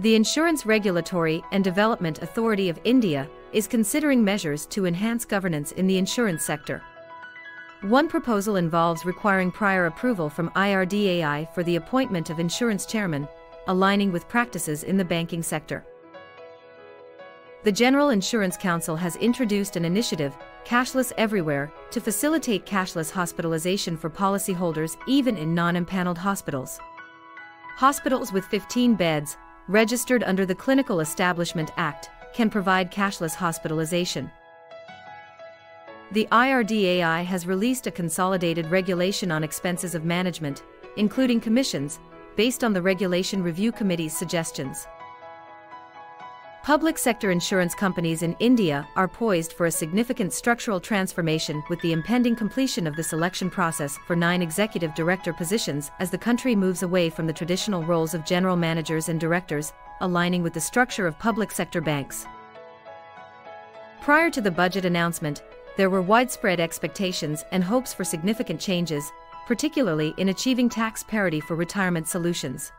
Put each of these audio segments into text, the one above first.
The Insurance Regulatory and Development Authority of India is considering measures to enhance governance in the insurance sector. One proposal involves requiring prior approval from IRDAI for the appointment of insurance chairman, aligning with practices in the banking sector. The General Insurance Council has introduced an initiative, Cashless Everywhere, to facilitate cashless hospitalization for policyholders even in non-impaneled hospitals. Hospitals with 15 beds, registered under the Clinical Establishment Act, can provide cashless hospitalization. The IRDAI has released a consolidated regulation on expenses of management, including commissions, based on the Regulation Review Committee's suggestions. Public sector insurance companies in India are poised for a significant structural transformation with the impending completion of the selection process for nine executive director positions as the country moves away from the traditional roles of general managers and directors, aligning with the structure of public sector banks. Prior to the budget announcement, there were widespread expectations and hopes for significant changes, particularly in achieving tax parity for retirement solutions.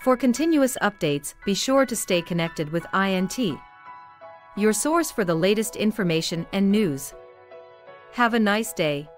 For continuous updates, be sure to stay connected with INT, your source for the latest information and news. Have a nice day.